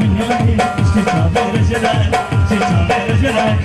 dünyayı Çiçeğe vereceler, çiçeğe vereceler